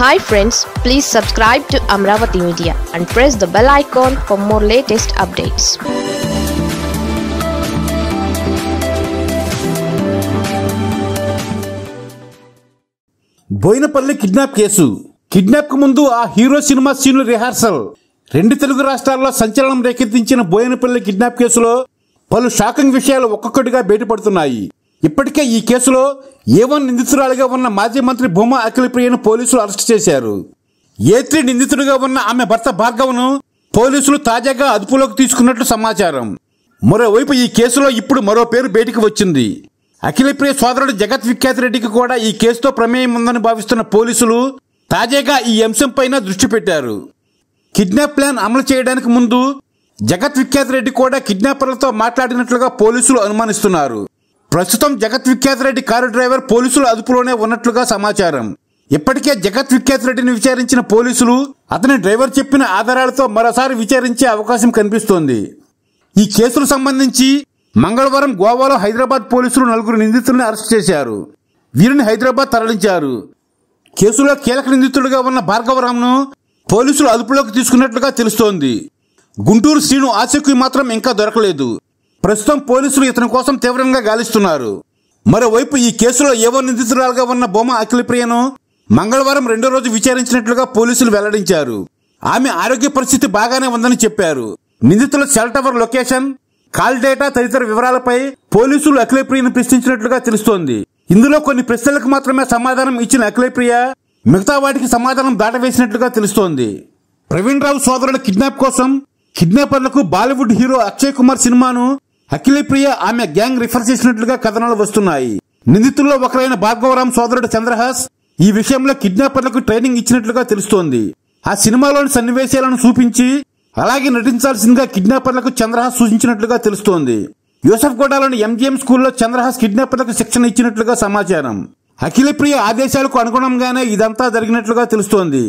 Hi friends please subscribe to Amaravati media and press the bell icon for more latest updates Boinpally kidnap case. కిడ్నాప్కు ముందు ఆ hero cinema సీన్లు rehearsal. రెండు తెలుగు రాష్ట్రాల్లో సంచలనం రేకెత్తించిన Boinapalli kidnap కేసులో పలు షాకింగ్ విషయాలు ఒక్కొక్కటిగా బయటపడుతున్నాయి. ఇప్పటికే ఈ కేసులో ఏవన్ నిందితురాలిగా ఉన్న మాజీ మంత్రి భూమా అఖిలప్రియను పోలీసులు అరెస్ట్ చేశారు. ఏ త్రీ నిందితుడిగా ఉన్న ఆమె భర్త భార్గవను పోలీసులు తాజాగా అదుపులోకి తీసుకున్నట్లు సమాచారం. మరోవైపు ఈ కేసులో ఇప్పుడు మరో పేరు బయటికి వచ్చింది. అఖిలప్రియ సోదరుడు జగత్ విఖ్యాత్ రెడ్డికి కూడా ఈ కేసుతో ప్రమేయం ఉందని భావిస్తున్న పోలీసులు తాజాగా ఈ అంశంపైన దృష్టి పెట్టారు. కిడ్నాప్ ప్లాన్ అమలు చేయడానికి ముందు జగత్ విఖ్యాత్ రెడ్డి కూడా కిడ్నాపర్లతో మాట్లాడినట్లుగా పోలీసులు అనుమానిస్తున్నారు. ప్రస్తుతం జగత్ విఖ్యాత్ రెడ్డి కారు డ్రైవర్ పోలీసుల అదుపులోనే ఉన్నట్లుగా సమాచారం. ఇప్పటికే జగత్ విఖ్యాత్ రెడ్డిని విచారించిన పోలీసులు అతని డ్రైవర్ చెప్పిన ఆధారాలతో మరోసారి విచారించే అవకాశం కనిపిస్తోంది. ఈ కేసుకు సంబంధించి మంగళవారం గోవాలో హైదరాబాద్ పోలీసులు నలుగురు నిందితుల్ని అరెస్ట్ చేశారు. వీరిని హైదరాబాద్ తరలించారు. కేసులో కీలక నిందితుడిగా ఉన్న భార్గవరామ్ను పోలీసులు అదుపులోకి తీసుకున్నట్లుగా తెలుస్తోంది. గుంటూరు శ్రీను ఆచూకీ మాత్రం ఇంకా దొరకలేదు. ప్రస్తుతం పోలీసులు ఇతని కోసం తీవ్రంగా గాలిస్తున్నారు. మరోవైపు ఈ కేసులో ఏవో నిందితురాలుగా ఉన్న బొమ్మ అఖిలప్రియను మంగళవారం రెండో రోజు విచారించినట్లుగా పోలీసులు వెల్లడించారు. ఆమె ఆరోగ్య పరిస్థితి బాగానే ఉందని చెప్పారు. నిందితుల cell tower location call data తదితర వివరాలపై పోలీసులు అఖిలప్రియను ప్రశ్నించినట్లుగా తెలుస్తోంది. ఇందులో కొన్ని ప్రశ్నలకు మాత్రమే సమాధానం ఇచ్చిన అఖిలప్రియ మిగతా వాటికి సమాధానం దాటవేసినట్లుగా తెలుస్తోంది. ప్రవీణ్ రావు సోదరుల కిడ్నాప్ కోసం కిడ్నాపర్లకు బాలీవుడ్ హీరో అక్షయ్ కుమార్ సినిమాను అఖిలప్రియ ఆమె గ్యాంగ్ రిఫర్ చేసినట్లుగా కథనాలు వస్తున్నాయి. నిందితుల్లో ఒకరైన భార్గవరామ్ సోదరుడు చంద్రహాస్ ఈ విషయంలో కిడ్నాపర్లకు ట్రైనింగ్ ఇచ్చినట్లుగా తెలుస్తోంది. ఆ సినిమాలోని సన్నివేశాలను చూపించి అలాగే నటించాల్సిందిగా కిడ్నాపర్లకు చంద్రహాస్ సూచించినట్లుగా తెలుస్తోంది. యూసఫ్ గోడాలోని ఎంజీఎం స్కూల్లో చంద్రహాస్ కిడ్నాపర్లకు శిక్షణ ఇచ్చినట్లుగా సమాచారం. అఖిలప్రియ ఆదేశాలకు అనుగుణంగానే ఇదంతా జరిగినట్లుగా తెలుస్తోంది.